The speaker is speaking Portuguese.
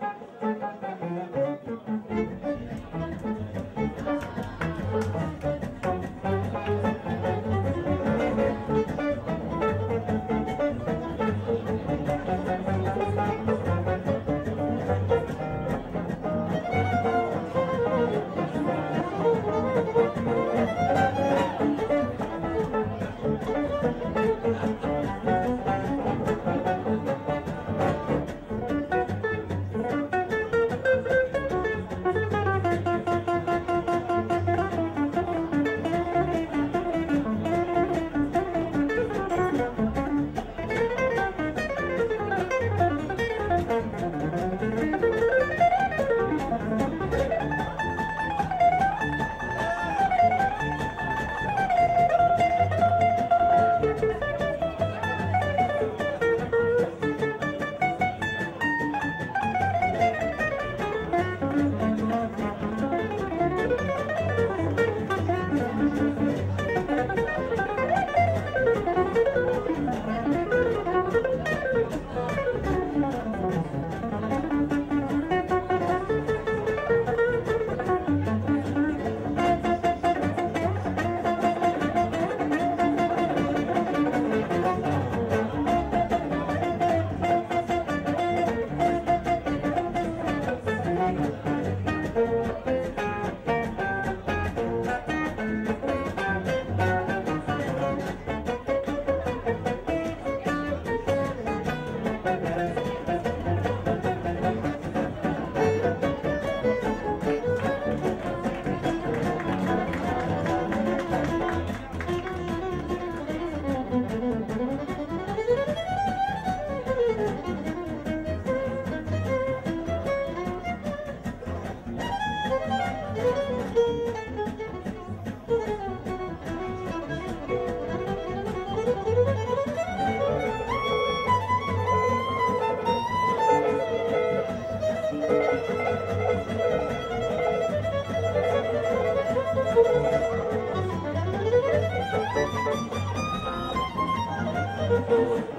Música Thank